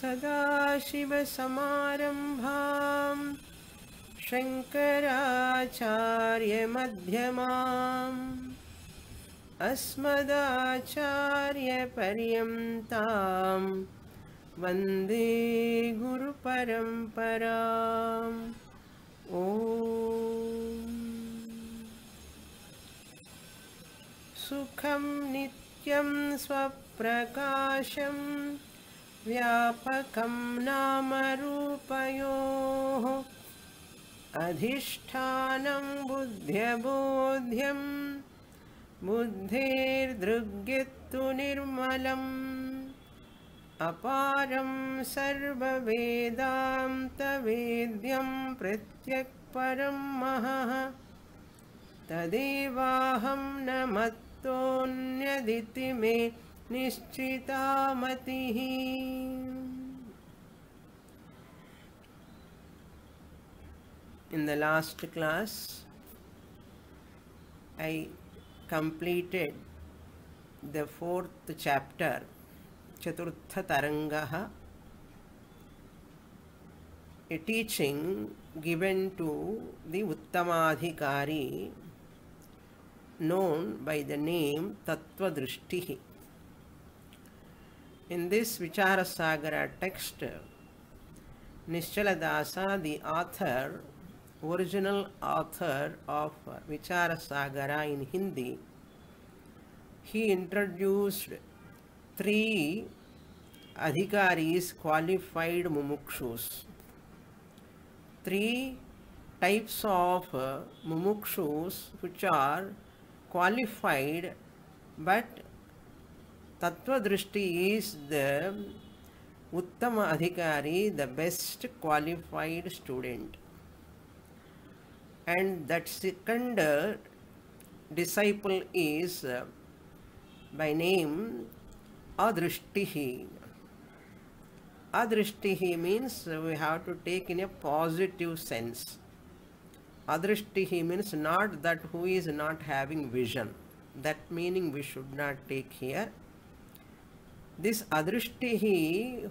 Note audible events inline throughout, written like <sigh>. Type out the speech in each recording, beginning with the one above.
सदाशिवसमारम्भां शङ्कराचार्यमध्यमाम् अस्मदाचार्यपर्यन्तां वन्दे गुरुपरम्पराम् ॐ सुखं नित्यं स्वप्रकाशं व्यापकं नामरूपयोः अधिष्ठानं बुद्ध्यबोध्यं बुद्धेर्दृग्यत्तु निर्मलम् अपारं सर्ववेदान्तवेद्यं प्रत्यक्परं महः तदेवाहं न मत्तोऽन्यदिति मे निश्चिता मतिः In the last class, I completed the fourth chapter, Chaturtha Tarangaha, a teaching given to the Uttamadhikari known by the name Tattva Drishtihi. In this Vicharasagara text, Nischaladasa, the author, original author of Vicharasagara in Hindi, he introduced three adhikaris, qualified mumukshus. Three types of uh, mumukshus which are qualified but Tattva Drishti is the Uttama Adhikari, the best qualified student. And that second disciple is by name Adrishtihi. Adrishtihi means we have to take in a positive sense. Adrishtihi means not that who is not having vision. That meaning we should not take here. This Adrishti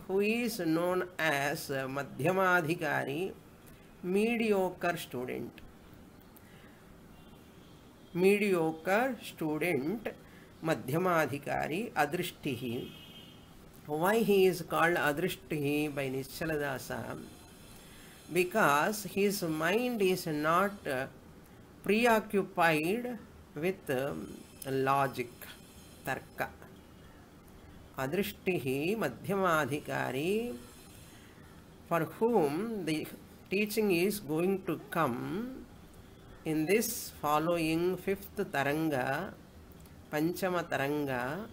who's known as मध्यमाधिकारी mediocre student mediocre student मध्यमाधिकारी Adrishti why he is called Adrishti by Nischaldas because his mind is not preoccupied with logic तर्क Whom the teaching is going to come in this following fifth taranga, Panchama taranga,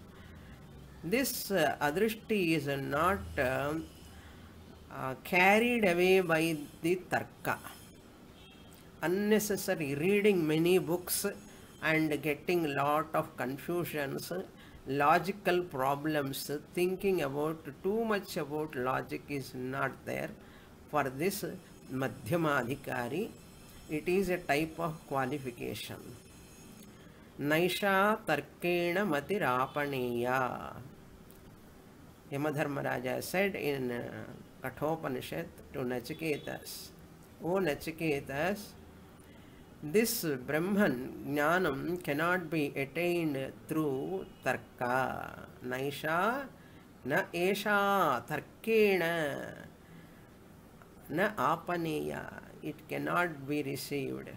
this uh, Adrishti is not uh, uh, carried away by the tarka. Unnecessary reading many books and getting lot of confusions, logical problems, thinking about too much about logic is not there. For this Madhyamadhikari, it is a type of qualification. Naisha Tarkena Matirapaneya. Yamadharmaraja said in uh, Kathopanishad to Nachiketas, O Nachiketas, this Brahman, Jnanam, cannot be attained through Tarka. Naisha, na esha, Tarkena, na apaneya. It cannot be received.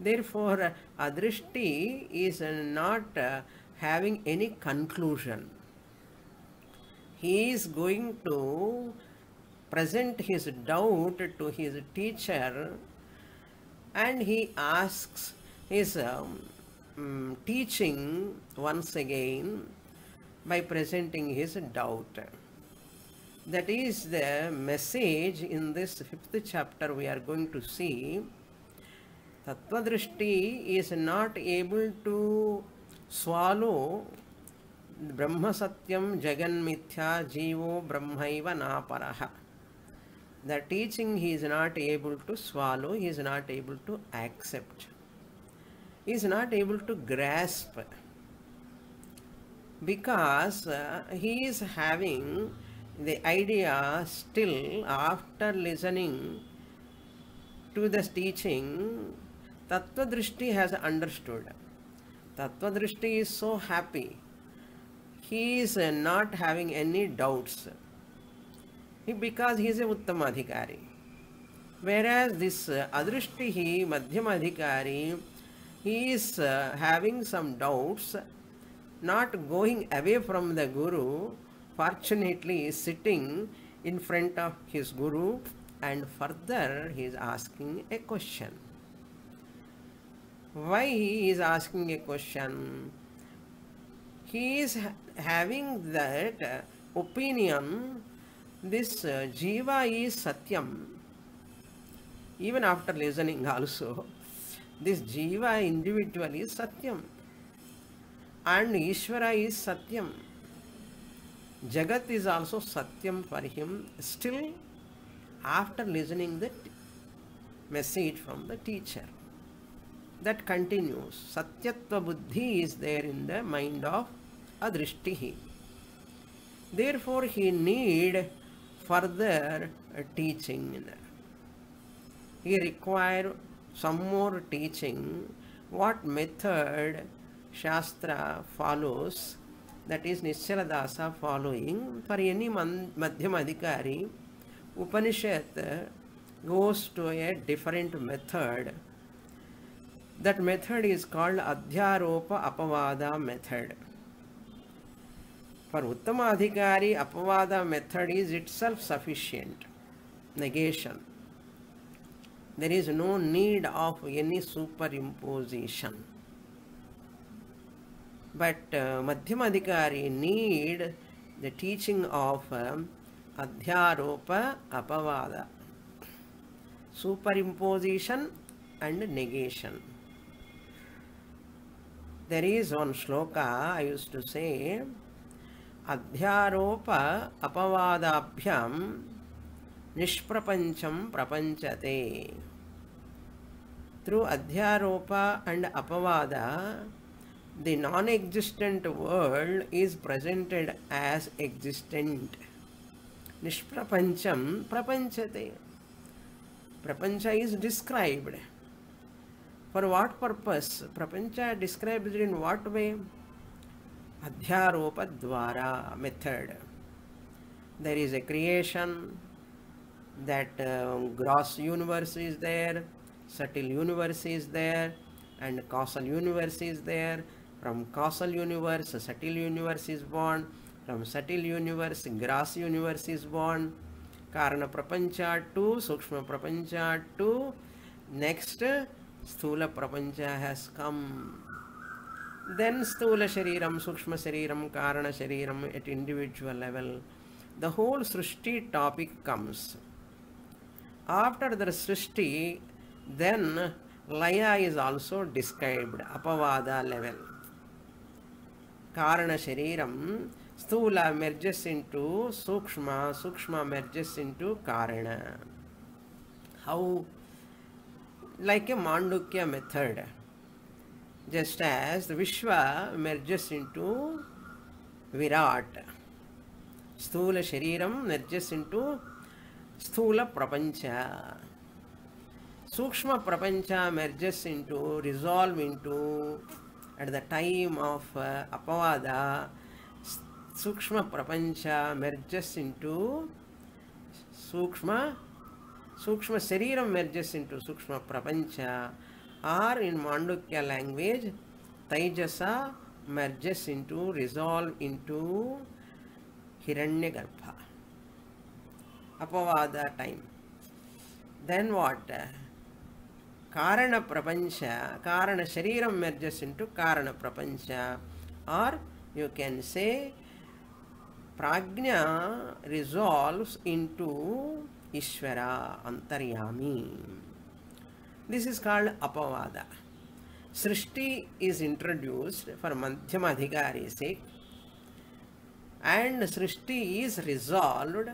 Therefore, Adrishti is not uh, having any conclusion. He is going to present his doubt to his teacher and he asks his um, um, teaching once again by presenting his doubt. That is the message in this fifth chapter we are going to see. Tattva is not able to swallow Jagan Mithya Jivo Brahmaiva Naparaha. The teaching he is not able to swallow, he is not able to accept. He is not able to grasp because uh, he is having the idea still after listening to this teaching, Tattva has understood. Tattva is so happy. He is not having any doubts because he is a Uttamadhikari. Whereas this uh, Adrishtihi, Madhyamadhikari, he is uh, having some doubts, not going away from the Guru, fortunately is sitting in front of his Guru and further he is asking a question. Why he is asking a question? He is ha- having that uh, opinion this uh, Jiva is Satyam. Even after listening also, this Jiva individual is Satyam and Ishvara is Satyam. Jagat is also Satyam for him. Still, after listening the message from the teacher, that continues. Satyatva buddhi is there in the mind of Adrishtihi. Therefore, he need further uh, teaching. He require some more teaching. What method Shastra follows, that is Nishaladasa following, for any man- Madhyam Adhikari, Upanishad goes to a different method. That method is called Adhyaropa Apavada method. For उत्तम अधिकारी अपवाद method is itself sufficient negation there is no need of any superimposition but मध्यम अधिकारी need the teaching of अध्यारोप अपवाद superimposition and negation There is one shloka I used to say. अध्याप अपवादाभ्या निष्प्रपंचम प्रपंचते। थ्रू अध्याप एंड अपवाद the non existent world is presented as existent निष्प्रपंचम प्रपंचते। प्रपंच is described for what purpose प्रपंच डिस्क्राइब्ड इन व्हाट वे अध्यारोप द्वारा method there is a creation that gross universe is there subtle universe is there and causal universe is there from causal universe subtle universe is born from subtle universe gross universe is born कारण प्रपंच to सूक्ष्म प्रपंच to next स्थूल प्रपंच has come then sthula shariram sukshma shariram karana shariram at individual level the whole srishti topic comes after the srishti then laya is also described apavada level karana shariram sthula merges into sukshma sukshma merges into karana how like a mandukya method just as the Vishwa merges into Virat. Sthula Shariram merges into Sthula Prapancha. Sukshma Prapancha merges into, resolve into, at the time of uh, Apavada, Sukshma Prapancha merges into Sukshma, Sukshma Shariram merges into Sukshma Prapancha or in Mandukya language, Taijasa merges into, resolve into Hiranyagarbha. Apavada time. Then what? Karana Prapancha, Karana Shariram merges into Karana Prapancha. Or you can say Prajna resolves into Ishvara, Antaryami. This is called Apavada. Srishti is introduced for Madhyama Madhyamadhikari sake and Srishti is resolved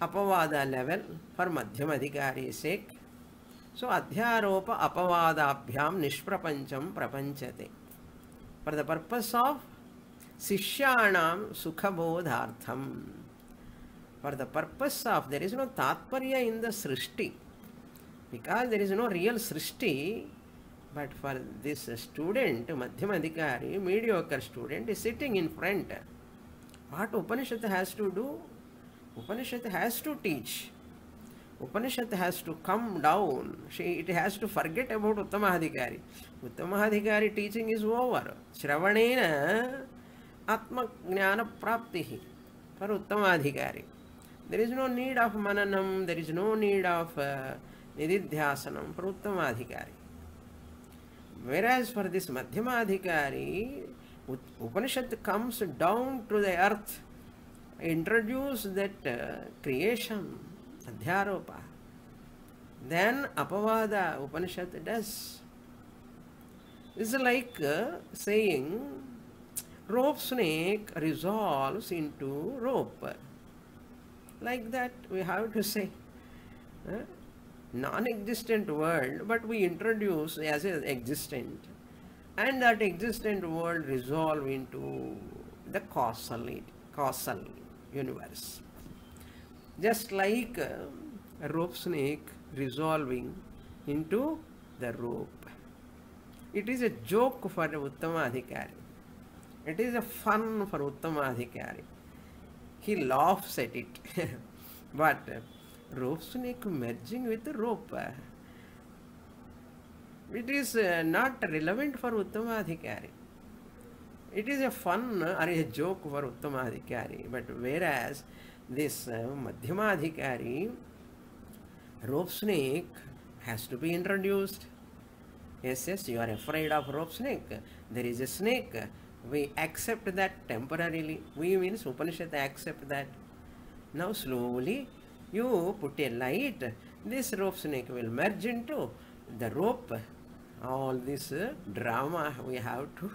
Apavada level for Madhyama Madhyamadhikari sake. So Adhyaropa Apavadabhyam Nishprapancham Prapanchate. For the purpose of Sishyanam Sukhabodhartham. For the purpose of, there is no tatparya in the srishti. Because there is no real srishti, but for this student, Madhyamadhikari, mediocre student, is sitting in front. What Upanishad has to do? Upanishad has to teach. Upanishad has to come down. She, it has to forget about Uttamahadhikari. Uttamahadhikari teaching is over. Shravanena Atma Jnana Praptihi for Uttamahadhikari. There is no need of Mananam, there is no need of uh, निधिध्यासन for उत्तमाधिकारी। वेराज for this मध्यमाधिकारी Upanishad comes down to the earth introduce that creation अध्यारोप then अपवाद Upanishad does is like saying rope snake resolves into rope. Like that we have to say uh, non-existent world, but we introduce as an existent. And that existent world resolve into the causal, causal universe. Just like uh, a rope snake resolving into the rope. It is a joke for Uttama Adhikari. It is a fun for Uttama Adhikari. He laughs at it. <laughs> but uh, rope snake merging with rope. uh, It is uh, not relevant for Uttama Adhikari. It is a fun uh, or a joke for Uttama Adhikari. But whereas this uh, Madhyama Adhikari, rope snake has to be introduced. Yes, yes, you are afraid of rope snake. There is a snake. We accept that temporarily. We means Upanishad accept that. Now slowly you put a light. This rope snake will merge into the rope. All this uh, drama we have to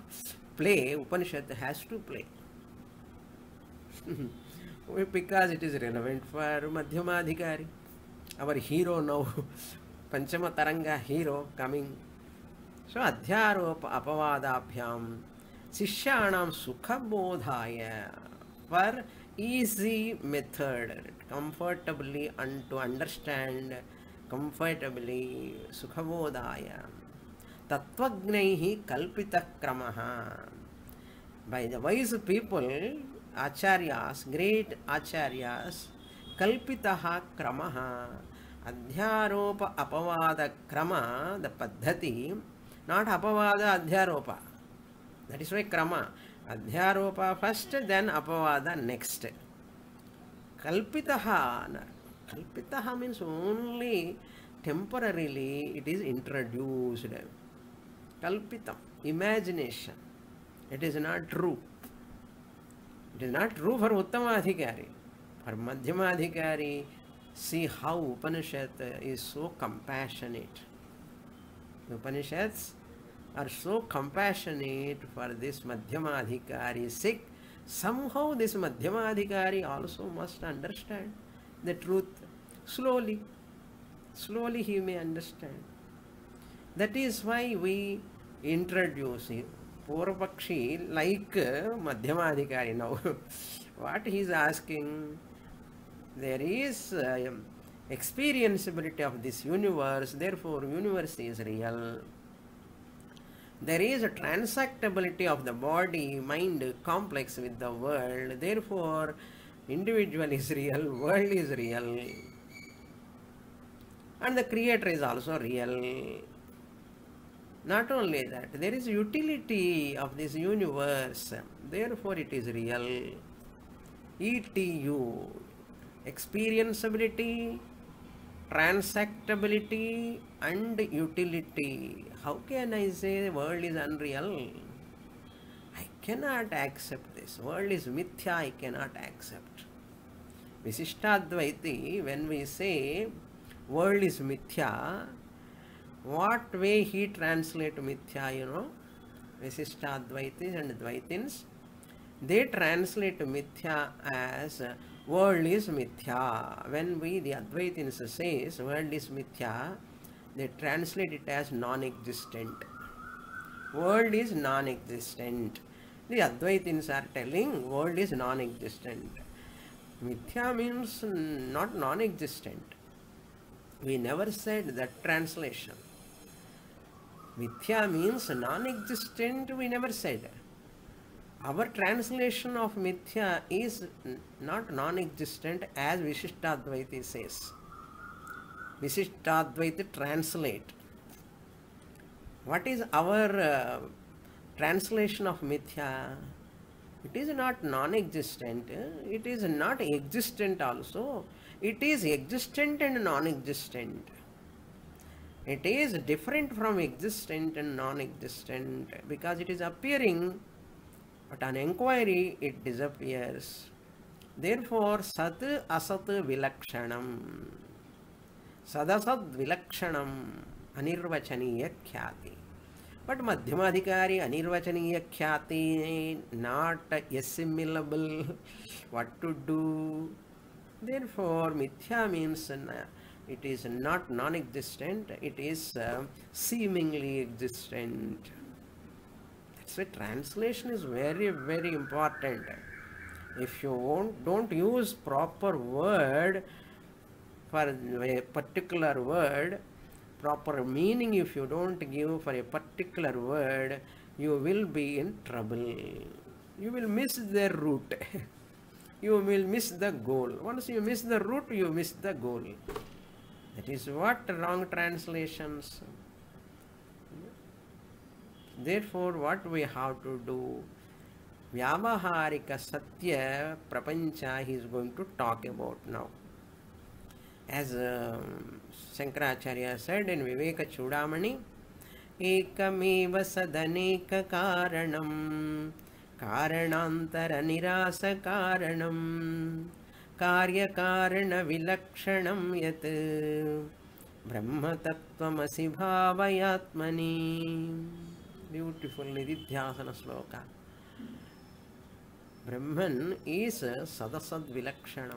play. Upanishad has to play. because it is relevant for Madhyama Adhikari. Our hero now, Panchama Taranga hero coming. So Adhyaropa Apavadabhyam Sishyanam Sukhabodhaya for easy method, comfortably and to understand comfortably सुखबोधाय। तत्त्वज्ञैः कल्पितः क्रमः by the wise people आचार्यास् great आचार्यास् कल्पितः क्रमः। अध्यारोप अपवादक्रमः the पद्धति not अपवाद अध्यारोप। दट् इस् वै क्रमः अध्यारोपः फस्ट् देन् अपवाद next Kalpitaha. Kalpitaha means only temporarily it is introduced. Kalpitam, imagination. It is not true. It is not true for Uttama Adhikari. For Madhyama Adhikari, see how Upanishad is so compassionate. The Upanishads are so compassionate for this Madhyama Adhikari sick. Somehow this Madhyama Adhikari also must understand the truth. Slowly, slowly he may understand. That is why we introduce him. Purvapakshi like Madhyamadhikari now. <laughs> what he is asking, there is uh, experienceability of this universe, therefore universe is real. There is a transactability of the body, mind complex with the world, therefore individual is real, world is real. And the creator is also real. Not only that, there is utility of this universe, therefore it is real. ETU, experienceability, transactability, and utility. How can I say the world is unreal? I cannot accept this. World is mithya, I cannot accept. Visishtadvaiti, when we say world is mithya, what way he translate mithya, you know? Visishtadvaitis and Dvaitins, they translate mithya as world is mithya. When we, the Advaitins says world is mithya, they translate it as non-existent. World is non-existent. The Advaitins are telling world is non-existent. Mithya means not non existent. We never said that translation. Mithya means non existent, we never said. Our translation of Mithya is not non existent as Vishishtadvaiti says. Vishishtadvaiti translate. What is our uh, translation of Mithya? It is not non existent, it is not existent also. It is existent and non existent. It is different from existent and non existent because it is appearing, but on inquiry it disappears. Therefore, Sat Asat Vilakshanam. Sadasad Vilakshanam Anirvachaniya Khyati. But Madhyamadhikari Anirvachaniya Khyati not assimilable. <laughs> What to do? Therefore, Mithya means it is not non existent, it is uh, seemingly existent. That's translation is very, very important. If you won't, don't use proper word for a particular word, proper meaning if you don't give for a particular word, you will be in trouble. You will miss the root. <laughs> you will miss the goal. Once you miss the root, you miss the goal. That is what wrong translations. Therefore, what we have to do, Vyavaharika Satya Prapancha he is going to talk about now. As um, Shankaracharya said in Viveka Chudamani, एकमेव सदनेककारणं कारणान्तरनिरासकारणं कार्यकारणविलक्षणं यत् ब्रह्मतत्त्वमसि भावयात्मनि beautiful ध्यान श्लोक ब्रह्मन is सदसद विलक्षण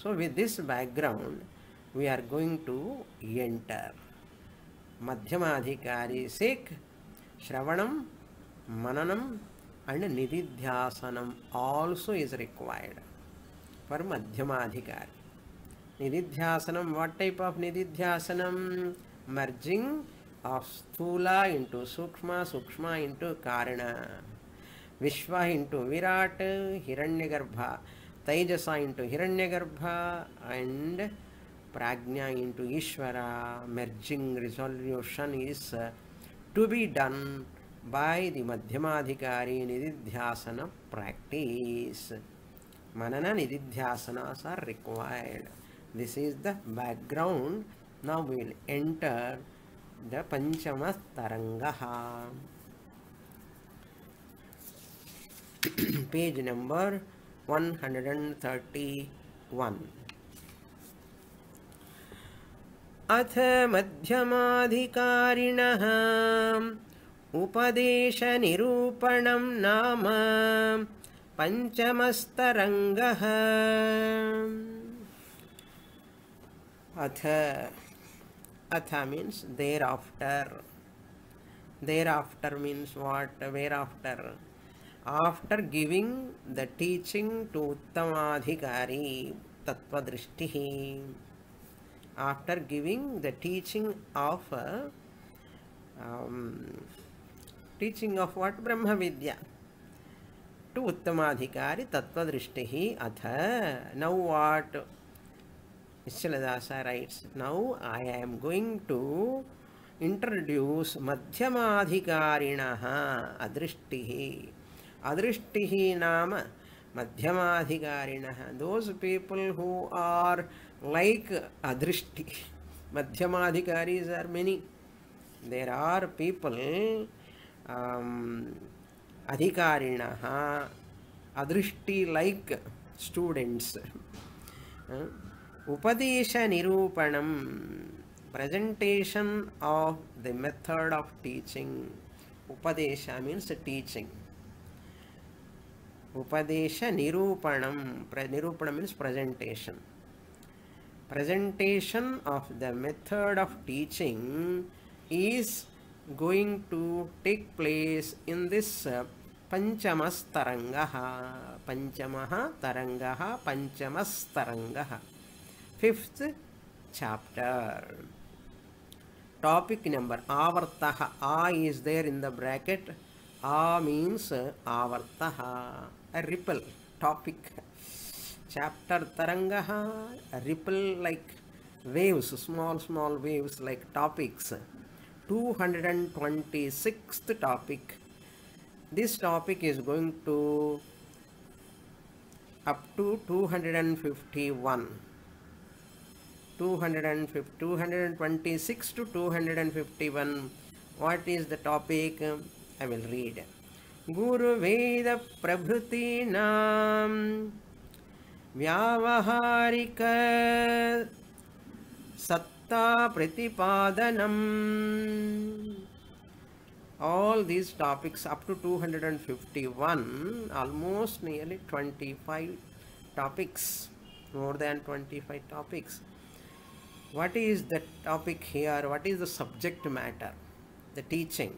so we this background we are going to enter मध्यमाधिकारी सिख श्रवण मननम एंड निधिध्यासनम आल्सो इज़ रिक्वायर्ड फॉर मध्यमाधिकारी निधिध्यासनम what type of निधिध्यासनम merging into Hiranyagarbha, and Prajna into Ishvara, merging resolution is uh, to be done by the Madhyamadhikari Nididhyasana practice. Manana Nididhyasanas are required. This is the background. Now we will enter पञ्चमस्तरङ्गः page number one hundred and thirty one अथ मध्यमाधिकारिणः उपदेशनिरूपणं नाम पञ्चमस्तरङ्गः। अथ atha means thereafter. Thereafter means what? Whereafter? After giving the teaching to uttamadhikari tatvadrishtihi after giving the teaching of um, teaching of what? Brahma vidya to uttamadhikari tatvadrishtihi atha. Now what? Nishaladasa writes now I am going to introduce madhyamadhikarinaha adrishtihi adrishtihi nama madhyamadhikarinaha those people who are like adrishti madhyamadhikaris are many there are people um, adhikarinaha adrishti like students uh, upadesha nirupanam presentation of the method of teaching upadesha means teaching upadesha nirupanam nirupanam means presentation presentation of the method of teaching is going to take place in this uh, Panchamastaranga. पञ्चमः तरङ्गः पञ्चमस्तरङ्गः fifth chapter topic number आवर्त आ is there in the bracket uh means आवर्त ripple topic chapter तरंग ripple like waves small small waves like topics two hundred and twenty six topic this topic is going to up to two hundred and fifty one 226 to 251 what is the topic i will read guru veda prabhutinam व्यावहारिक सत्ता प्रतिपादनम all these topics up to 251 almost nearly 25 topics more than 25 topics what is the topic here? What is the subject matter? The teaching.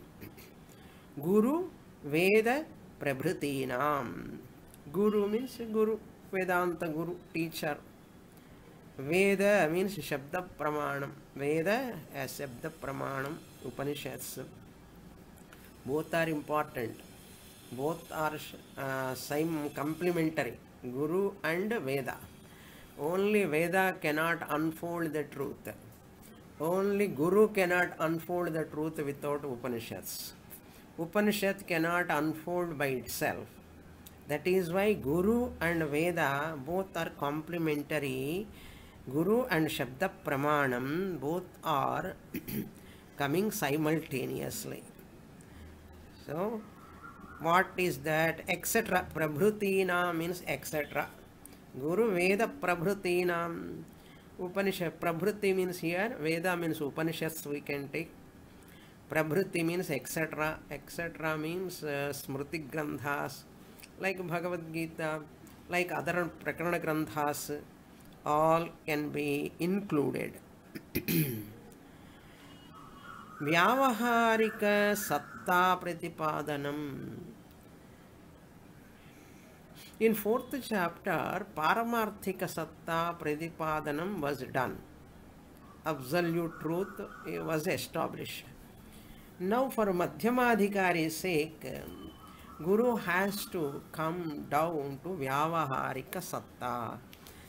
Guru veda prabhutinam guru means guru vedanta guru teacher. Veda means shabda pramanam. Veda as shabda pramanam upanishads. Both are important. Both are uh, same complementary guru and veda only Veda cannot unfold the truth. Only Guru cannot unfold the truth without Upanishads. Upanishad cannot unfold by itself. That is why Guru and Veda both are complementary. Guru and Shabda Pramanam both are <clears throat> coming simultaneously. So, what is that? Etc. Prabhutina means etc. Guru Veda Prabhutinam Upanishad Prabhuti means here, Veda means Upanishads we can take. Prabhuti means etc. etc. means uh, Smriti Grandhas, like Bhagavad Gita, like other Prakarana Grandhas, all can be included. व्यावहारिक सत्ता प्रतिपादनम In fourth chapter, Paramarthika Satta Pradipadanam was done. Absolute truth was established. Now, for Madhyamadhikari's sake, Guru has to come down to Vyavaharika Satta.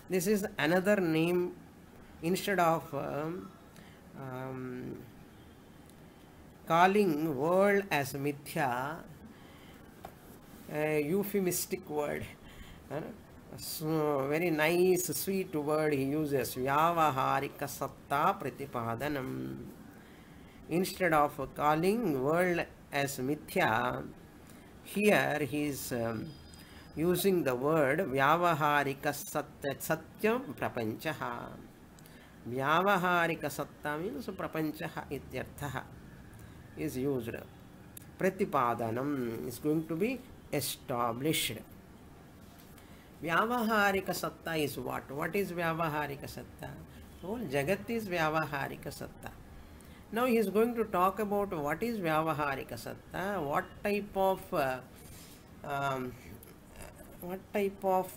This is another name instead of um, um, calling world as Mithya, a euphemistic word. है ना? Very nice sweet word he uses व्यावहारिक सत्ता प्रतिपादनम instead of calling world as मिथ्या here he is using the word व्यावहारिक सत्य सत्य प्रपंच व्यावहारिक सत्ता मीन्स प्रपंच is use प्रतिपादनम is going to be established व्यावहारिक सत्ता इज़ वाट वाट इज़ व्यावहारिक सत्ता होल जगत इज़ व्यावहारिक सत्ता now he is going to talk about what is व्यावहारिक सत्ता what type of what type of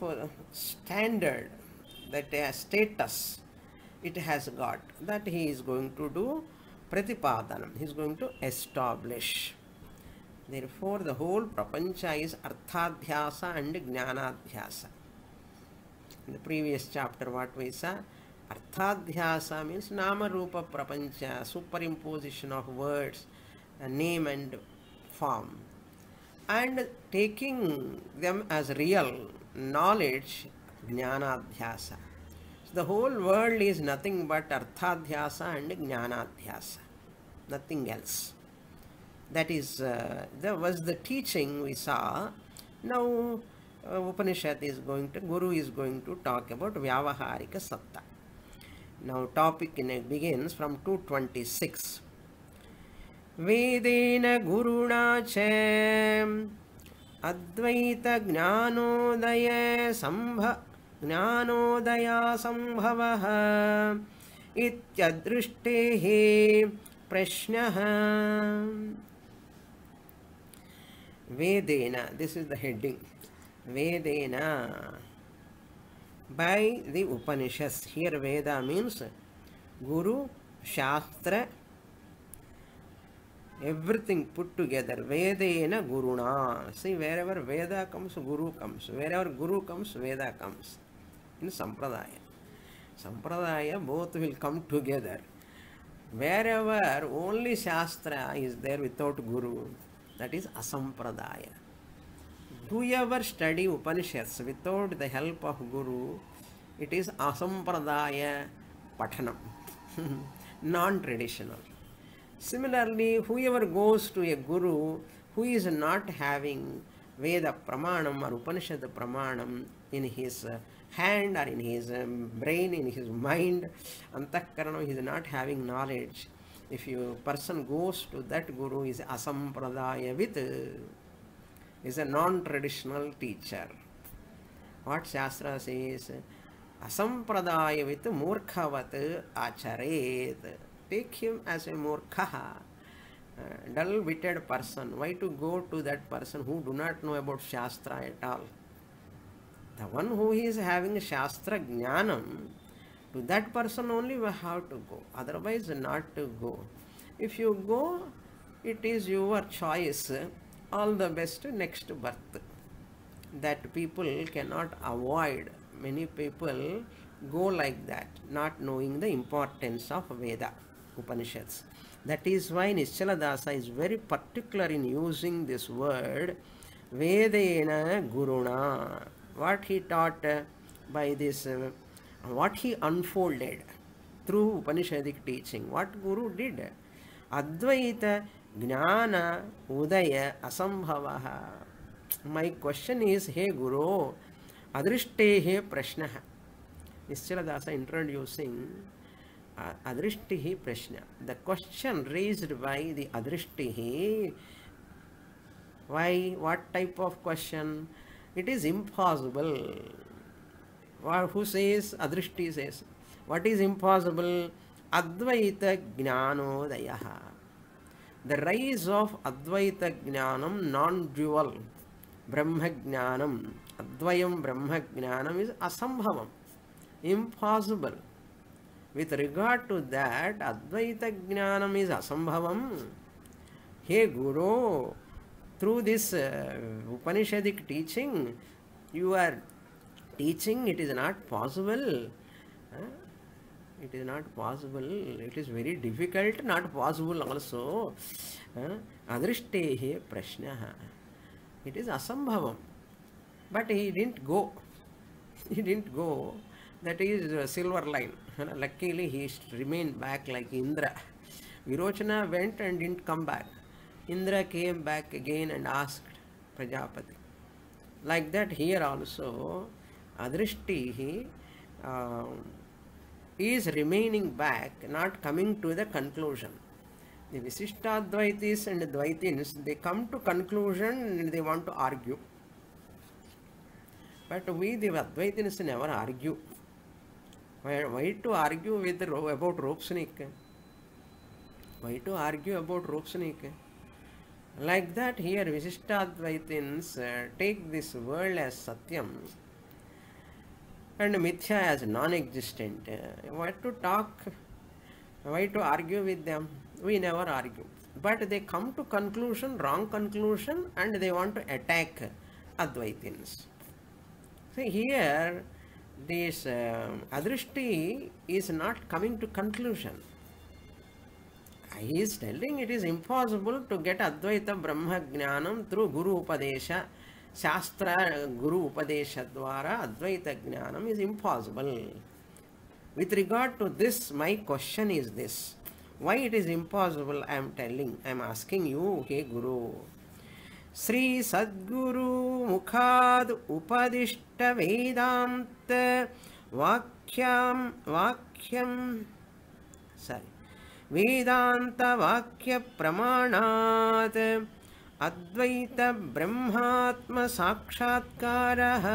standard that status it has got that he is going to do प्रतिपादन he is going to establish therefore the whole प्रपंच is अर्थाध्यास and ज्ञानाध्यास In the previous chapter, what we saw, arthadhyasa means nama rupa prapancha, superimposition of words, name and form. And taking them as real knowledge, jnanadhyasa. So the whole world is nothing but arthadhyasa and jnanadhyasa, nothing else that is uh, that was the teaching we saw now uh, upanishad is going to guru is going to talk about vyavaharika satta now topic in it begins from 226 वेदेन गुरुणा च अद्वैत ज्ञानोदय सम्भ ज्ञानोदया सम्भवः इत्यदृष्टेः प्रश्नः Vedena, this is the heading. Vedena. By the Upanishads. Here Veda means Guru, Shastra, everything put together. Vedena Guruna. See, wherever Veda comes, Guru comes. Wherever Guru comes, Veda comes. In Sampradaya. Sampradaya both will come together. Wherever only Shastra is there without Guru, that is Asampradaya. Whoever study Upanishads without the help of Guru, it is Asampradaya Pathanam, <laughs> non traditional. Similarly, whoever goes to a Guru who is not having Veda Pramanam or Upanishad Pramanam in his hand or in his brain, in his mind, Antakaranam, he is not having knowledge. If you person goes to that Guru is Asampradaya with is a non-traditional teacher. What Shastra says, Asampradaya with Murkhavat Acharet. Take him as a Murkha, uh, dull-witted person. Why to go to that person who do not know about Shastra at all? The one who is having Shastra Jnanam, to that person only we have to go, otherwise not to go. If you go, it is your choice. All the best next birth. That people cannot avoid. Many people go like that, not knowing the importance of Veda, Upanishads. That is why Nischala Dasa is very particular in using this word Vedena Guruna. What he taught by this, what he unfolded through Upanishadic teaching, what Guru did. Advaita ज्ञान उदय असंभव। My question is हे गुरो, अदृष्टे हे प्रश्न। Nishchaladasa introducing अदृष्टि प्रश्न। The question raise by the Adrishti why what type of question it is impossible who Adrishti says what is impossible अद्वैत ज्ञानोदय Jnanodayaha. The rise of Advaita Jnanam, non-dual, Brahma Jnanam, Advayam Brahma Jnanam is asambhavam, impossible. With regard to that, Advaita Jnanam is asambhavam. Hey Guru, through this uh, Upanishadic teaching, you are teaching it is not possible. It is not possible. It is very difficult, not possible also. Adrishte prashna. It is asambhavam. But he didn't go. He didn't go. That is silver line. Luckily, he remained back like Indra. Virochana went and didn't come back. Indra came back again and asked Prajapati. Like that, here also, Adrishti uh, is remaining back, not coming to the conclusion. The Visishtadvaitis and Dvaitins, they come to conclusion and they want to argue. But we, the Advaitins, never argue. Why, why to argue with about rope? Why to argue about rope? Like that, here Visishtadvaitins uh, take this world as Satyam and Mithya as non existent. Uh, why to talk? Why to argue with them? We never argue. But they come to conclusion, wrong conclusion, and they want to attack Advaitins. See here, this uh, Adrishti is not coming to conclusion. He is telling it is impossible to get Advaita Brahma Jnanam through Guru Upadesha. Shastra Guru Upadesha Dwara Advaita Jnanam is impossible. With regard to this, my question is this. Why it is impossible, I am telling, I am asking you, hey Guru. Shri सद्गुरु मुखाद उपदिष्ट वेदांत वाक्यम वाक्यम sorry वेदांत अद्वैतब्रह्मात्मसाक्षात्कारः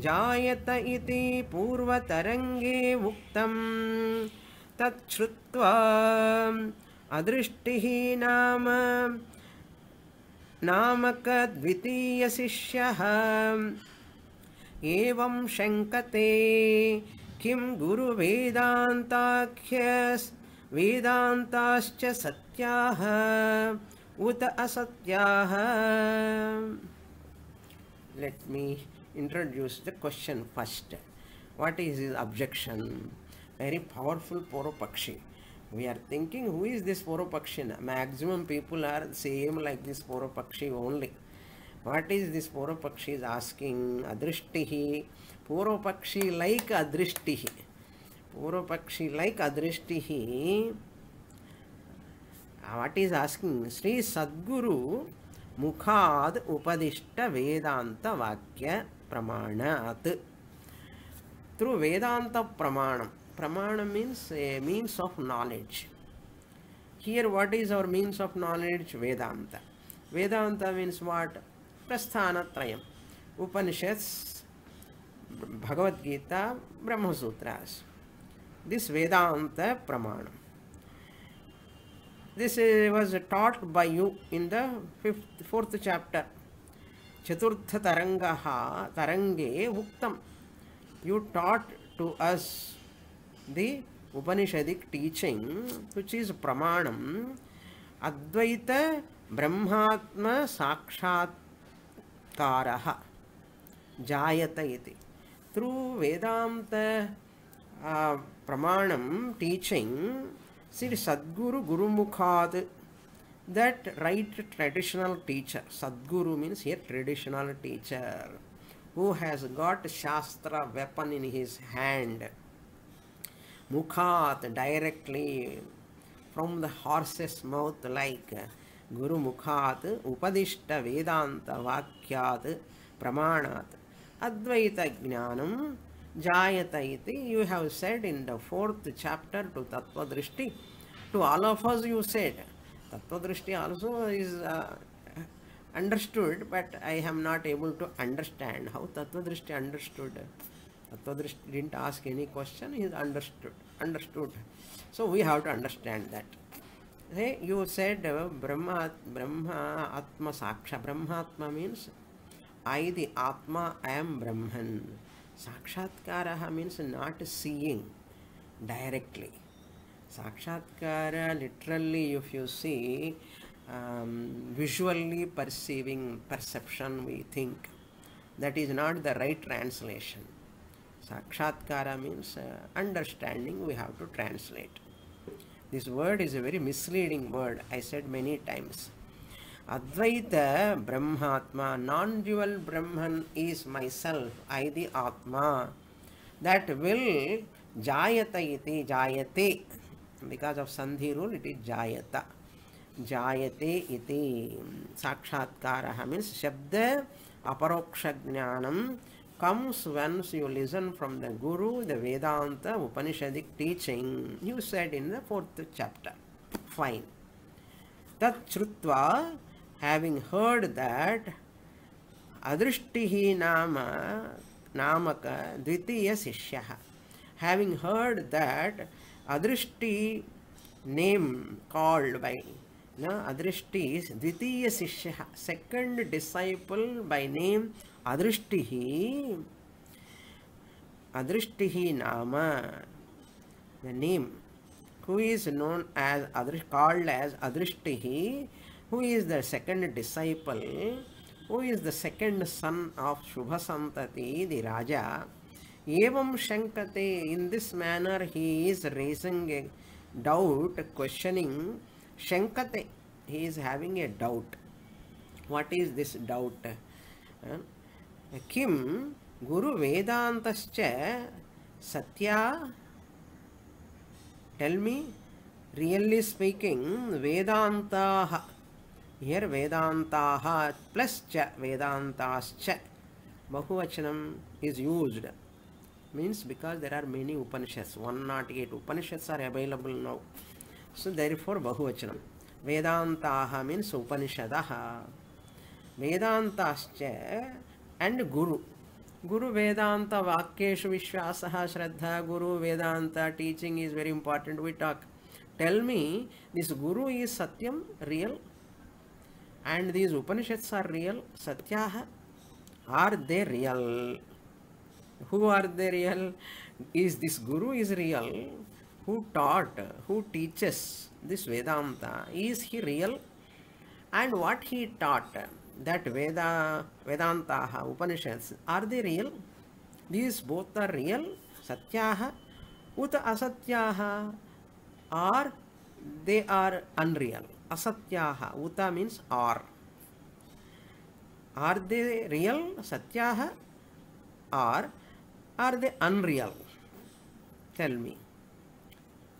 जायत इति पूर्वतरङ्गे उक्तं तच्छ्रुत्वा अदृष्टिः नाम नामकद्वितीयशिष्यः। एवं शङ्कते किं गुरुवेदान्ताख्यवेदान्ताश्च सत्याः। उत असत्याह let me introduce the question first what is is objection very powerful पूर्व पक्षी we are thinking who is this पोरो पक्षी न maximum people are same like this पूर्व पक्षी ओनली व्हाट इज़ दिस पोरो पक्षी इज़ आस्किंग अदृष्टि पूर्व पक्षी लाइक अदृष्टि पूर्व पक्षी like Adrishti What is asking? Sri Sadguru मुखाद उपदिष्ट वेदांत वाक्य प्रमाणात थ्रू वेदांत प्रमाण प्रमाण means means of knowledge here what is our means of knowledge वेदांत वेदांत मीन्स व्हाट प्रस्थान त्रयम उपनिषत्स भगवद गीता ब्रह्मसूत्रास दिस वेदांत प्रमाणम this was talked by you in the fifth fourth chapter चतुर्थतरङ्गः तरङ्गे उक्तं यु टाट् टु अस् दि उपनिषदि टीचिङ्ग् टुच् इस् प्रमाणम् अद्वैतब्रह्मात्मसाक्षात्कारः जायत इति त्रूवेदान्त प्रमाणं teaching Vedanta uh, Pramanam teaching, Sri Sadguru Gurumukhad, that right traditional teacher, Sadguru means here traditional teacher, who has got Shastra weapon in his hand, Mukhat directly from the horse's mouth like Guru Mukhat, Upadishta Vedanta Vakyat Pramanat, Advaita Jnanam जायत इति। You have said in the fourth chapter to Tattvadrishti to all of us you said Tattvadrishti also is understood but I am not able to understand how Tattvadrishti understood Tattvadrishti didn't ask any question is understood understood so we have to understand that you said ब्रह्म ब्रह्म आत्म साक्ष ब्रह्मात्मा means I the आत्मा I am ब्रह्मन् Sakshatkara means not seeing directly. Sakshatkara, literally, if you see, um, visually perceiving perception, we think that is not the right translation. Sakshatkara means uh, understanding, we have to translate. This word is a very misleading word, I said many times. Advaita Brahmatma, non dual Brahman is myself, I the Atma. That will Jayata iti Jayate. Because of Sandhi rule, it is Jayata. Jayate iti Sakshatkaraha means Shabda Aparoksha Jnanam comes once you listen from the Guru, the Vedanta, Upanishadic teaching. You said in the fourth chapter. Fine. Tat Shrutva having heard that Adrishtihi Nama Namaka Dvitiya Sishya, having heard that Adrishti name called by no, Adrishti is Dvitiya Sishya, second disciple by name Adrishtihi. Adrishtihi Nama, the name, who is known as adrish called as Adrishtihi who is the second disciple, who is the second son of Shubha Santati, the Raja. Evam Shankate, in this manner he is raising a doubt, questioning. Shankate, he is having a doubt. What is this doubt? Kim Guru Vedantascha Satya? Tell me, here Vedanta plus చ వేదాంతాశ్చ. బహువచనం is used means because there are many Upanishads one not eight Upanishads are available now so therefore బహువచనం వేదాంతా means ఉపనిషద వేదాంతాశ్చ and గురు గురు వేదాంత వాక్యేషు విశ్వాస శ్రద్ధ guru Vedanta teaching is very important we talk tell me this guru is satyam real and these Upanishads are real, Satyaha, are they real? Who are they real? Is this Guru is real? Who taught, who teaches this Vedanta? Is he real? And what he taught, that Veda, Vedantaha, Upanishads, are they real? These both are real, Satyaha, Uta Asatyaha, or they are unreal. Asatyaha, Uta means are. Are they real, Satyaha, are are they unreal? Tell me.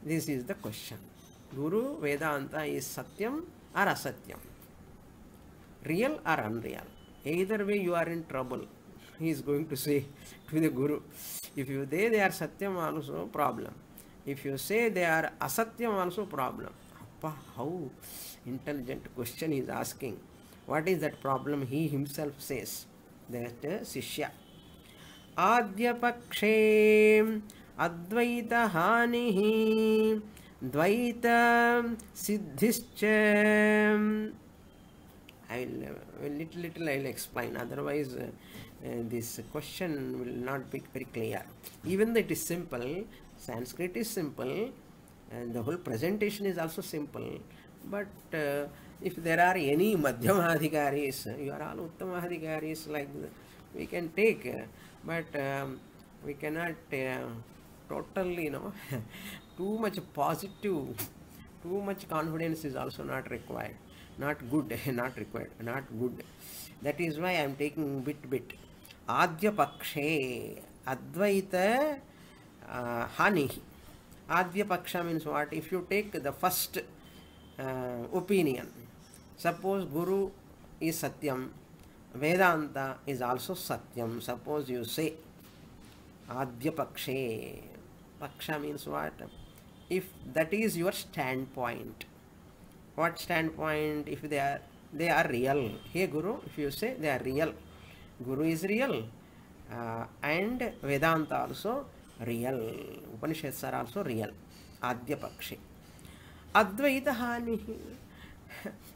This is the question. Guru Vedanta is Satyam or Asatyam? Real or unreal? Either way, you are in trouble. He is going to say to the Guru. If you say they are Satyam, also problem. If you say they are Asatyam, also problem. Appa, how intelligent question is asking. What is that problem? He himself says. That uh, Sishya. आद्यपक्षे अद्वैतहानिः द्वैत सिद्धिश्च I will uh, little little I will explain. Otherwise, uh, uh, this question will not be very clear. Even though it is simple, Sanskrit is simple, and the whole presentation is also simple. But uh, if there are any Madhyamadhikaris, you are all Uttamaadhikaris like the, we can take, uh, but um, we cannot uh, totally, you know, too much positive, too much confidence is also not required. Not good, not required, not good. That is why I am taking bit bit. Adya Pakshe, Advaita uh, Hani. Adya Paksha means what? If you take the first uh, opinion, suppose Guru is Satyam, Vedanta is also Satyam. Suppose you say Adya Pakshe. Paksha means what? If that is your standpoint. What standpoint? If they are they are real. Hey Guru, if you say they are real, Guru is real, uh, and Vedanta also real. Upanishads are also real. Adya Pakshe. Advaita Hani.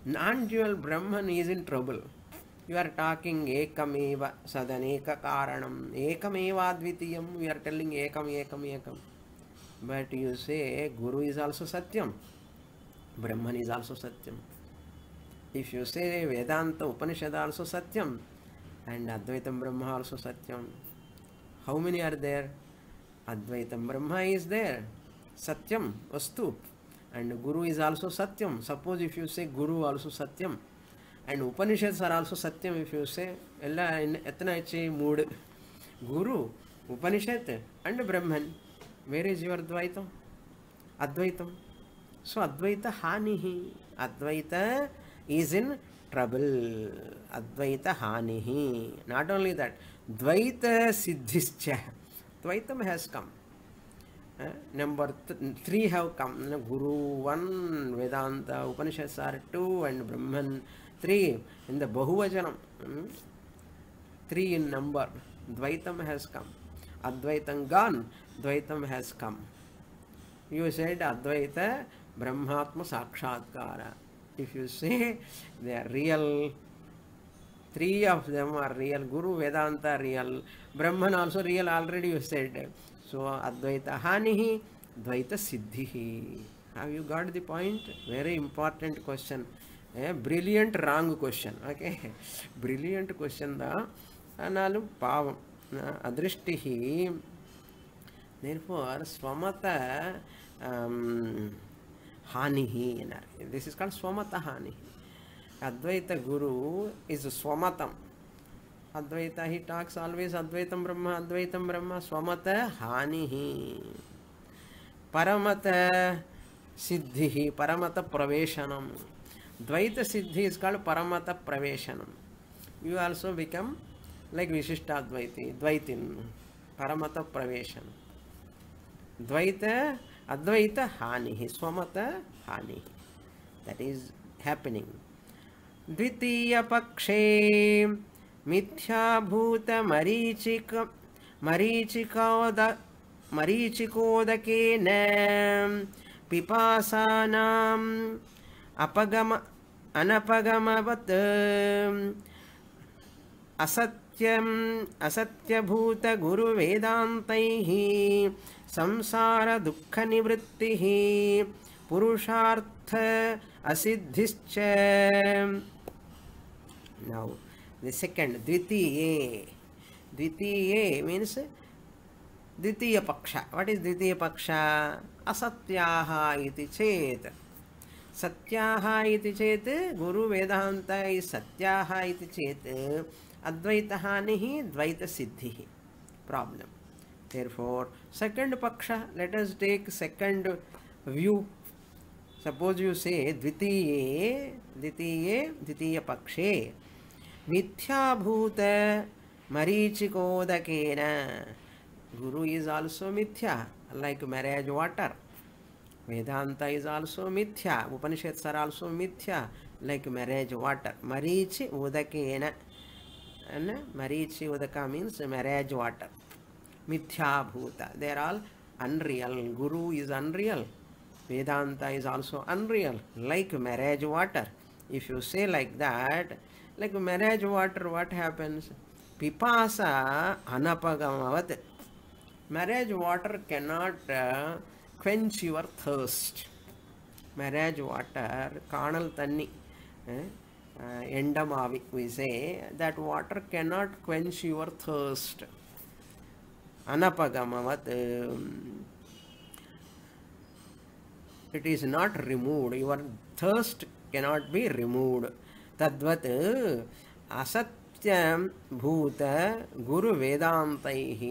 Non-dual Brahman is in trouble. You are talking ekameva sadaneka karanam ekameva advitiyam. We are telling ekam ekam ekam. But you say Guru is also Satyam. Brahman is also Satyam. If you say Vedanta Upanishad also Satyam and Advaitam Brahma also Satyam, how many are there? Advaitam Brahma is there. Satyam, Vastu. And Guru is also Satyam. Suppose if you say Guru also Satyam. And Upanishads are also Satyam if you say Ella in Etnache mood. Guru, Upanishad and Brahman. Where is your Dvaitam? Advaitam. So Advaita Hanihi. Advaita is in trouble. Advaita Hanihi. Not only that, Dvaita Siddhischa. Dvaitam has come. Uh, number th three have come. Guru one, Vedanta, Upanishads are two, and Brahman three. In the Bahuvajanam, mm, three in number. Dvaitam has come. Advaitam gone. Dvaitam has come. You said Advaita Brahmatma Sakshatkara. If you say they are real, three of them are real. Guru, Vedanta, real. Brahman also real already you said so advaita hanihi dvaita siddhihi have you got the point very important question a brilliant wrong question okay brilliant question da analu pavam adrishtihi therefore swamata um, hanihi this is called swamata hanihi Advaita Guru is Swamatam. Advaita, he talks always Advaitam Brahma, Advaitam Brahma, Swamata Hanihi. Paramata Siddhihi, Paramata Praveshanam. Dvaita Siddhi is called Paramata Praveshanam. You also become like Vishishta Advaiti, Dvaitin, Paramata Praveshanam. Dvaita, Advaita Hanihi, Swamata Hanihi. That is happening. Dvitiya Pakshe. मिथ्याभूतमरीचिक मरीचिकोद मरीचिकोदकेन पिपासानाम् अपगम अनपगमवत्। असत्यम् असत्यभूतगुरुवेदान्तैः संसारदुःखनिवृत्तिः पुरुषार्थ असिद्धिश्च। now the second dvitiye dvitiye means द्वितीय पक्ष what is द्वितीय पक्ष असत्याः इति चेत् सत्याः इति चेत् इस् सत्याः इति चेत् अद्वैतहानिः द्वैतसिद्धिः problem therefore second paksha let us take second view suppose you say द्वितीये द्वितीये द्वितीय पक्षे मिथ्याभूत मरीचिकोदकेन mithya like marriage water vedanta is also mithya upanishads are also mithya like marriage water marichi udakena and marichi udaka means marriage water mithya bhuta they are all unreal guru is unreal vedanta is also unreal like marriage water if you say like that like marriage water what happens pipasa anapagamavat marriage water cannot uh, quench your thirst marriage water carnal tanni eh? uh, endamavi we say that water cannot quench your thirst anapagamavat um, it is not removed your thirst cannot be removed तद्वत् असत्यं भूत गुरुवेदान्तैः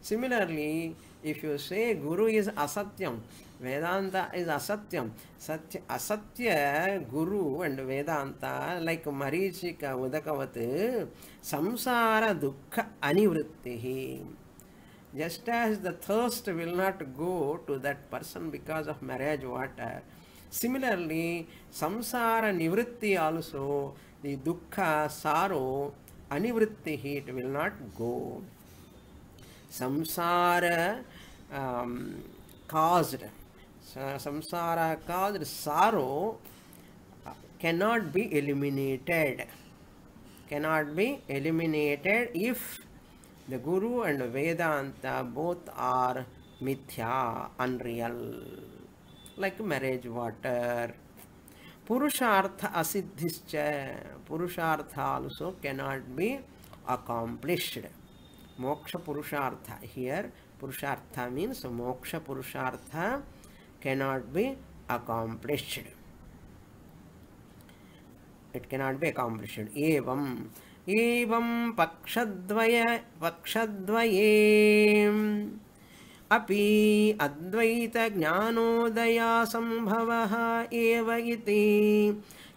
Similarly, if you say Guru is Asatyam, Vedanta is Asatyam, Satya, Asatya Guru and Vedanta, like Marichika Udakavat, Samsara Dukkha Anivrittihi. Just as the thirst will not go to that person because of marriage water, similarly, Samsara Nivritti also, the Dukkha, sorrow, Anivrittihi, it will not go. samsara um, caused samsara caused sorrow cannot be eliminated cannot be eliminated if the guru and vedanta both are mithya unreal like marriage water purushartha asiddhischa purushartha also cannot be accomplished moksha purushartha. Here, purushartha means moksha purushartha cannot be accomplished. It cannot be accomplished. Evam एवं पक्षद्वय पक्षद्वये अपि अद्वैतज्ञानोदयासम्भवः एव इति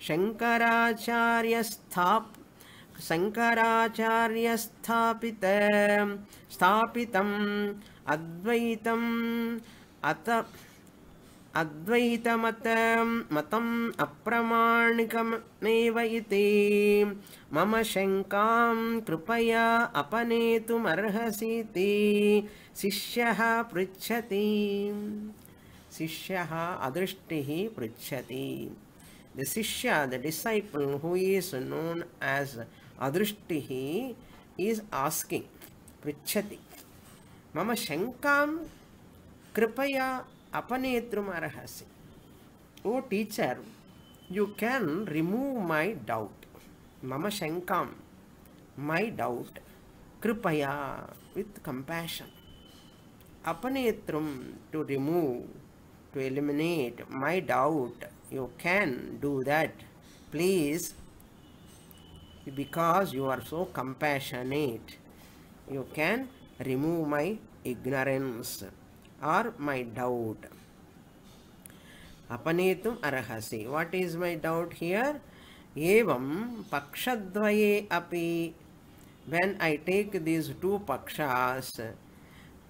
शङ्कराचार्यस्थाप् शङ्कराचार्यस्थापित स्थापितम् अद्वैतम् अत अद्वैतमतं मतम् अप्रमाणिकमेव इति। मम शङ्कां कृपया अपनेतुमर्हसीति। शिष्यः पृच्छति। शिष्यः अदृष्टिः पृच्छति। The shishya the disciple who is known as Adrishti is asking पृच्छति। मम शङ्कां कृपया अपनेत्रुमर्हसि O teacher you can remove my doubt मम शंका मै डाउट कृपया with compassion अपनेत्रुम to remove to eliminate my doubt you can do that please because you are so compassionate you can remove my ignorance. Or my doubt is my doubt here evam pakshadvaye api when i take these two pakshas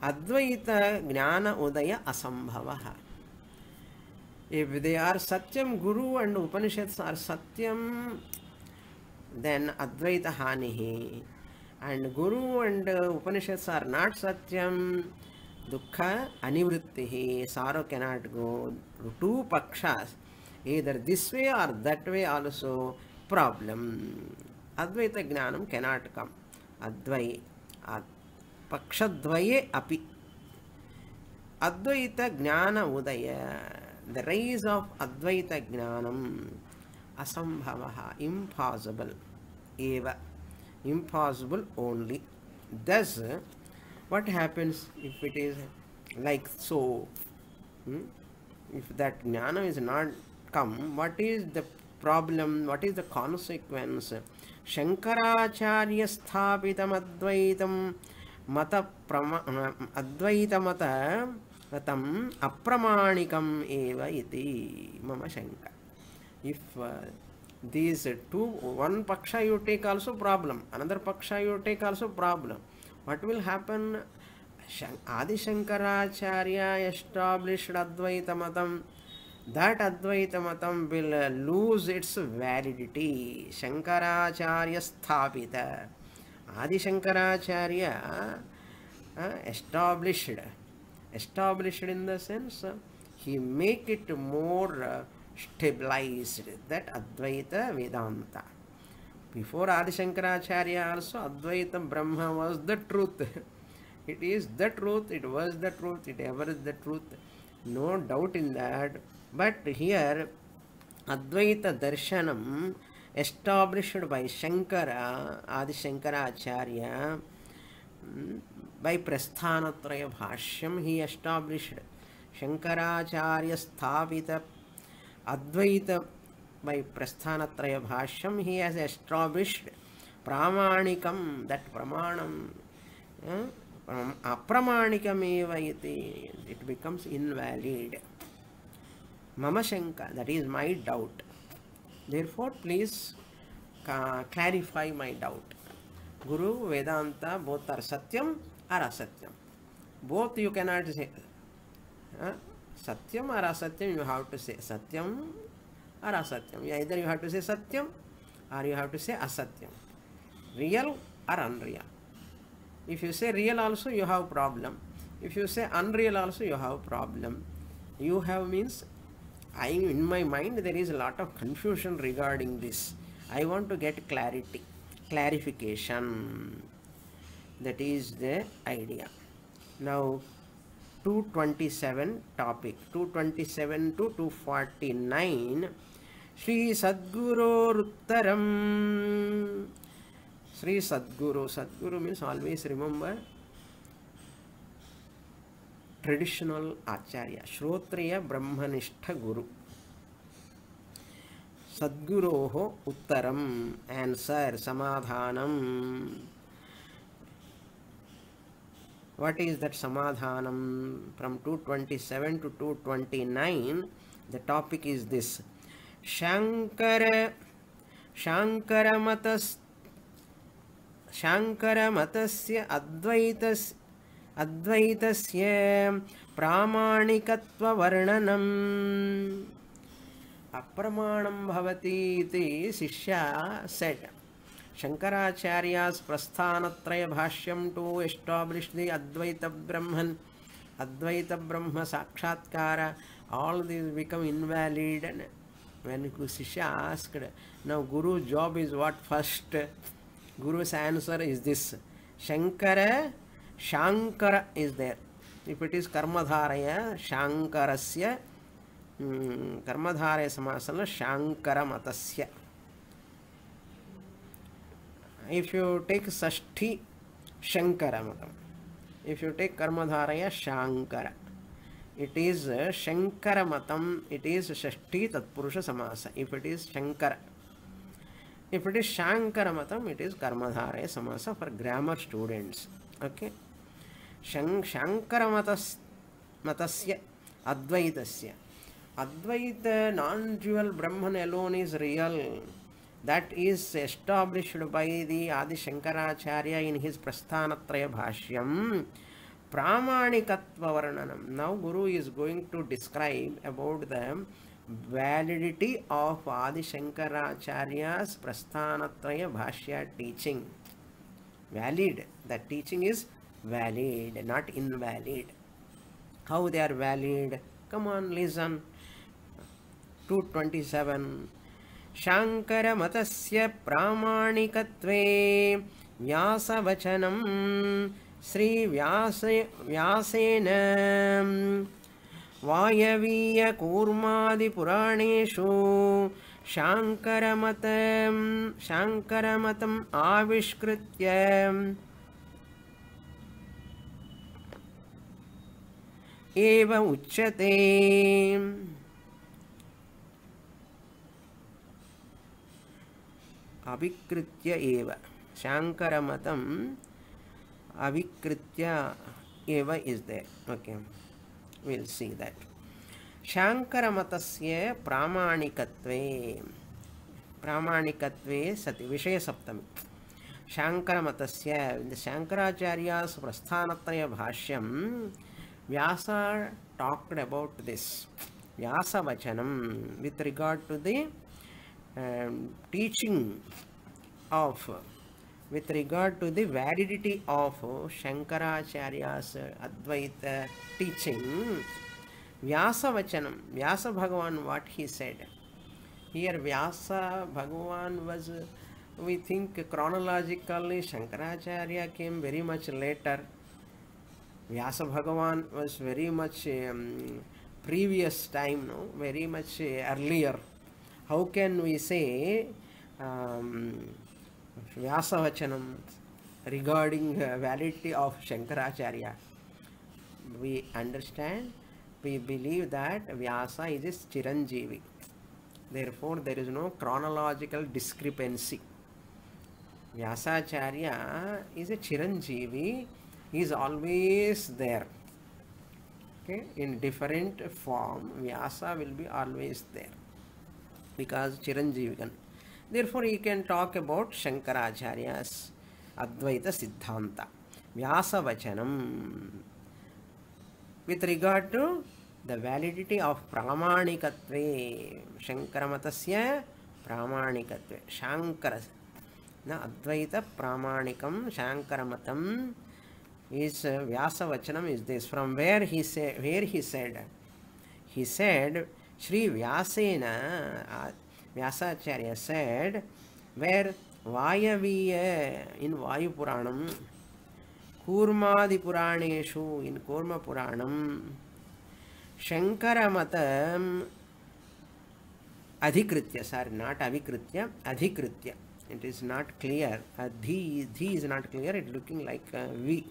advaita jnana udaya asambhavah if they are satyam guru and upanishads are satyam then Advaita Hanihi. And Guru and uh, Upanishads are not Satyam, Anivrittihi, sorrow cannot go. Two Pakshas. either this way or that way also problem. Advaita Jnanam cannot come. Advai, ad, Pakshadvaye api. Advaita Jnana Udaya, the rise of Advaita Jnanam, Asambhavaha, impossible. Eva, impossible only. Thus, what happens if it is like so? Hmm? if that jnana is not come what is the problem? What is the consequence? Shankaracharya sthapitam advaitam mata prama advaitamata tam apramanikam eva iti mama shanka. If uh, these two one paksha you take also problem another paksha you take also problem what will happen? Adi shankaracharya established advaita matam that advaita matam will uh, lose its validity. Shankaracharya sthapita. Adi shankaracharya uh, established. Established in the sense uh, he make it more uh, stabilized. That Advaita Vedanta. Before Adi Shankaracharya also Advaita Brahma was the truth. it is the truth, it was the truth, it ever is the truth. No doubt in that. But here Advaita Darshanam established by Shankara, Adi Shankaracharya, by Prasthanatraya Bhashyam, he established Shankaracharya Sthapita Advaita by Prasthanatraya Bhashyam, he has established Pramanikam, that Pramanam, uh, Apramanikam eva iti, it becomes invalid. Mama Shanka, that is my doubt. Therefore, please uh, clarify my doubt. Guru, Vedanta, both are Satyam or Asatyam. Both you cannot say. Uh, Satyam or Asatyam, you have to say Satyam or Asatyam. Either you have to say Satyam or you have to say Asatyam. Real or unreal. If you say real also, you have problem. If you say unreal also, you have problem. You have means, I in my mind there is a lot of confusion regarding this. I want to get clarity, clarification. That is the idea. Now, 227 topic 227 to 249 Shri सद्गुरोरुत्तर Shri sadguru sadguru means always remember traditional acharya श्रोत्रिय ब्रह्मनिष्ठ गुरु। सद्गुरो उत्तरम answer समाधान what is that समाधान from two twenty seven to two twenty nine the topic is this शाङ्करमतस् शाङ्करमतस्य अद्वैतस् अद्वैतस्य प्रामाणिकत्ववर्णनम्। अप्रमाणं भवति इति शिष्या सेट्। शङ्कराचार्यास् प्रस्थानत्रयभाष्यं टु एस्टाब्लिश् दि अद्वैतब्रह्मन्। अद्वैतब्रह्मसाक्षात्कार all this become invalid when Sishya asked, now Guru's job is what first? Guru's answer is this Shankara, Shankara is there. If it is Karmadharaya, Shankarasya, um, Karmadharaya Samasana, Shankara Matasya. if you take Sashti, Shankara Matam. If you take Karmadharaya, Shankara. It is Shankara Matam, it is Shashti Tatpurusha Samasa. If it is Shankara. If it is Shankara Matam, it is Karmadharaya Samasa for grammar students. Okay. Shankara Matas, Matasya, Advaitasya. Advaita non-dual Brahman alone is real. that is established by the Adi Shankaracharya in his Prasthanatraya Bhashyam. Now Guru is going to describe about the validity of Adi Shankaracharya's Prasthanatraya Bhashya teaching. Valid. That teaching is valid, not invalid. How they are valid? Come on, listen. 227 शाङ्करमतस्य प्रामाणिकत्वे व्यासवचनं श्रीव्यास व्यासेन। वायवीयकूर्मादिपुराणेषु शाङ्करमतं शाङ्करमतम् आविष्कृत्य। एव उच्यते। अविकृत्य एव अविकृत्य एव is there okay will see that शाङ्करमतस्य प्रामाणिकत्वे. प्रामाणिकत्वे सति विषयसप्तमी. शाङ्करमतस्य Shankaracharya's प्रस्थानत्रयभाष्यं Vyasa about this. vyasavachanam with regard to the um, teaching of with regard to the validity of shankaracharya's advaita teaching vyasavachanam vyasa bhagavan what he said here vyasa bhagavan was we think chronologically shankaracharya came very much later Vyasa Bhagavan was very much um, previous time, no? very much uh, earlier. How can we say um, व्यासवचनम regarding validity of Shankaracharya we understand we believe that Vyasa is is chiranjivi therefore there is no chronological discrepancy Vyasacharya is a chiranjivi is always there okay in different form Vyasa will be always there because chiranjivi कन therefore he can talk about shankaracharya's advaita siddhanta vyasa vachanam with regard to the validity of pramanikatve shankaramatasya pramanikatve shankara na advaita pramanikam shankaramatam is uh, Vyasa Vachanam is this from where he said where he said he said Sri Vyasena uh, Vyasacharya said where Vayaviya in Vayu Puranam Kurmadi Puraneshu in Kurma Puranam Shankaramatam Adhikritya sorry not Avikritya Adhikritya it is not clear adhi dhi is not clear it looking like uh, v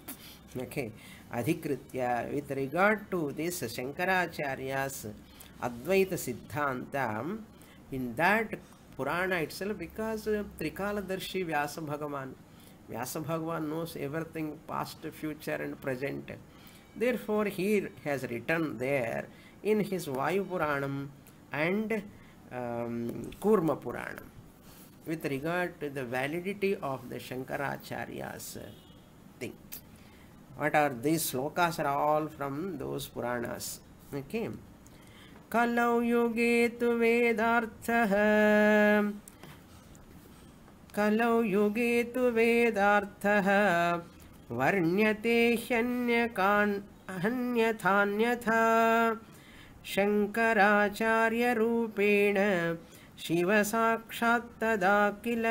okay adhikritya with regard to this shankaracharya's advaita siddhanta in that purana itself because uh, trikaladarshi vyasa bhagavan vyasa bhagavan knows everything past future and present therefore he has written there in his vayu puranam and um, kurma puranam with regard to the validity of the Shankaracharya's thing. What are these slokas are all from those Puranas. Okay. कलौ युगे तु वेदार्थः। कलौ युगे तु वेदार्थः। वर्ण्यते ह्यन्यकान् अन्यथान्यथा शङ्कराचार्यरूपेण शिवसाक्षात् तदा किल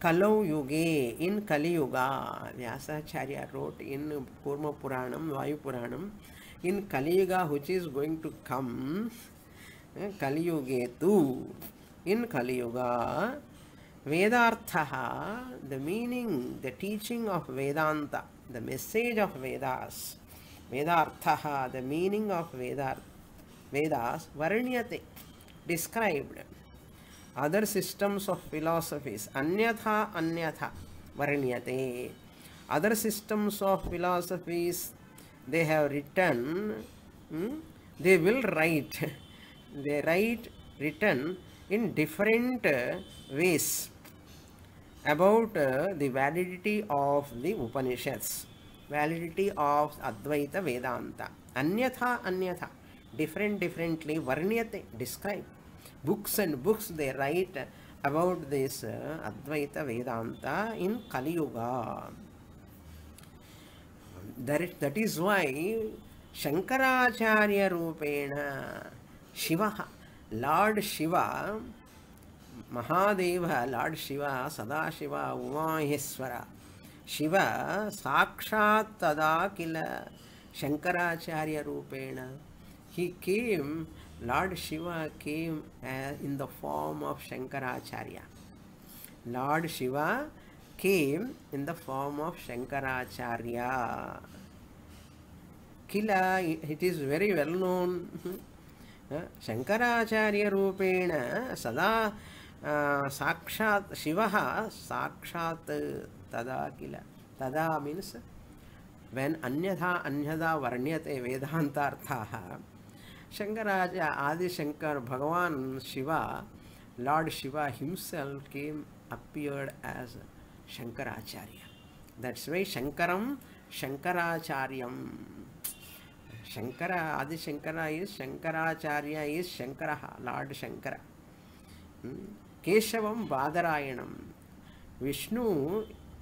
Vyasacharya wrote in Kurma Puranam, Vayu Puranam, in Kali Yuga which is going to come, Kali Yuge tu, in Kali Yuga, Vedarthaha, the meaning, the teaching of Vedanta, the message of Vedas, Vedarthaha, the meaning of Vedar, Vedas, Varanyate, described. Other systems of philosophies anyatha anyatha varanyate other systems of philosophies they have written hmm, they will write. <laughs> They write written in different uh, ways about uh, the validity of the upanishads validity of advaita vedanta. Anyatha anyatha different differently varnyate describe books and books they write about this uh, Advaita Vedanta in Kali Yuga. That that is why शङ्कराचार्यरूपेण शिवः lord Shiva Mahadev lord Shiva Sadashiv Umaheshwar Shiva साक्षात् तदा किल शङ्कराचार्यरूपेण he came lord shiva came uh, in the form of shankaracharya lord shiva came in the form of shankaracharya kila it is very well known शङ्कराचार्यरूपेण सदा साक्षात् शिवः साक्षात् तदा किल तदा मीन्स् वेन् अन्यथा अन्यथा वर्ण्यते वेदान्तार्थाः शंकराज Adi Shankara Bhagavan Shiva lord Shiva himself came appeared as Shankaracharya. That's way Shankaram, शंकराचार्यम. Shankara, Adi Shankara is Shankaracharya is Shankara lord Shankara Keshavam बादरायणम Vishnu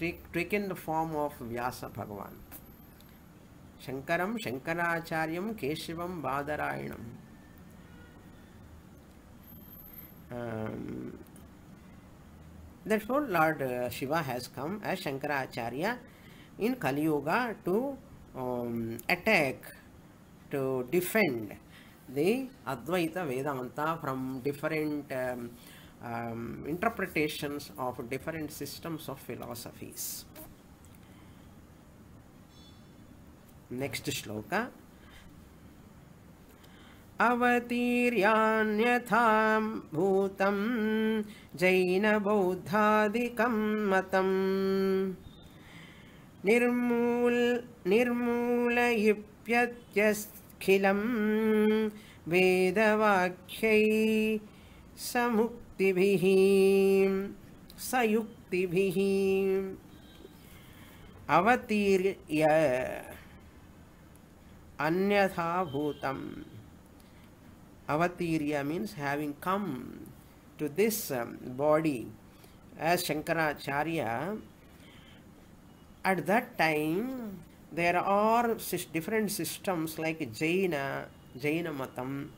take taken the form of Vyasa Bhagavan Shankaracharyam Keshavam Badarayanam. Um, therefore, Lord uh, Shiva has come as Shankaracharya in Kali Yuga to um, attack to defend the Advaita Vedanta from different um, um, interpretations of different systems of philosophies. Next shloka. अवतीर्यान्यथां भूतं जैनबौद्धादिकं मतं निर्मूल निर्मूलयिप्यत्यखिलं वेदवाक्यै समुक्तिभिः सयुक्तिभिः अवतीर्य अन्यथा भूतम् means having come to this um, body as Shankaracharya. At that time, there are different systems like Jaina, Jaina Matam,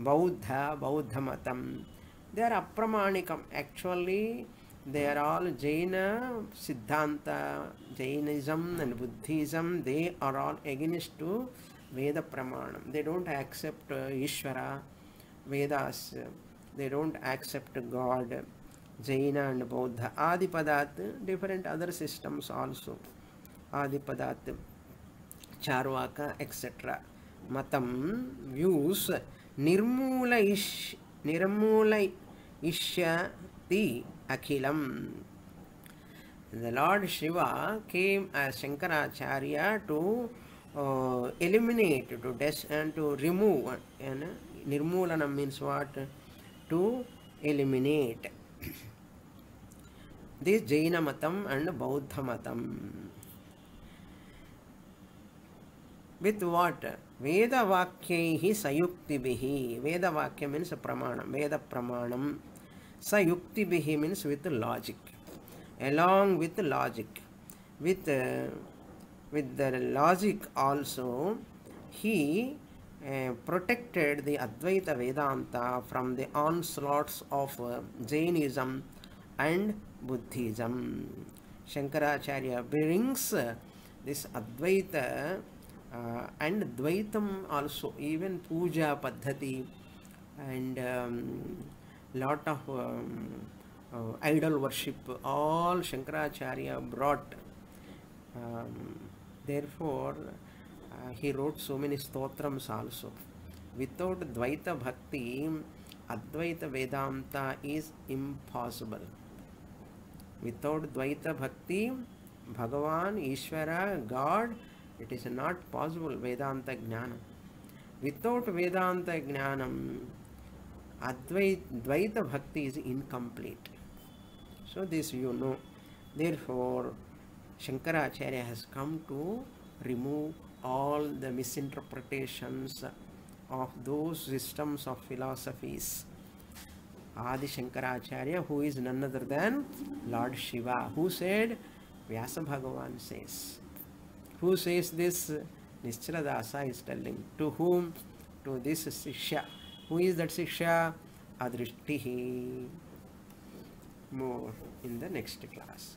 Bauddha, Bauddha Matam. They are apramanikam. Actually, they are all Jaina, Siddhanta, Jainism and Buddhism. They are all against to Veda Pramanam. They don't accept uh, Ishvara, Vedas. They don't accept God, Jaina and Buddha. Adipadat, different other systems also. Adipadat, Charvaka, etc. Matam views Nirmula ish, Nirmula ishyati akhilam. The Lord Shiva came as Shankaracharya to Uh, eliminate to des and to remove and you know, means what? To eliminate. <coughs> This jaina matam and bauddha matam with what? Veda vakyehi sayukti vakya means pramanam veda pramanam. Sayukti bihi means with logic. Along with logic. With uh, with the logic also, he uh, protected the Advaita Vedanta from the onslaughts of uh, Jainism and Buddhism. Shankaracharya brings uh, this Advaita and Dvaitam also, even Puja Paddhati and um, lot of um, uh, idol worship, all Shankaracharya brought. Um, therefore uh, he wrote so many stotrams also. Without dvaita bhakti advaita vedanta is impossible. Without dvaita bhakti bhagavan ishvara god it is not possible vedanta jnana without vedanta jnanam advaita dvaita bhakti is incomplete. So this you know. Therefore Shankaracharya has come to remove all the misinterpretations of those systems of philosophies. Adi Shankaracharya, who is none other than Lord Shiva, who said, Vyasa Bhagavan says. Who says this? Nischala Dasa is telling to whom? To this Sishya. Who is that Sishya? Adrishtihi. More in the next class.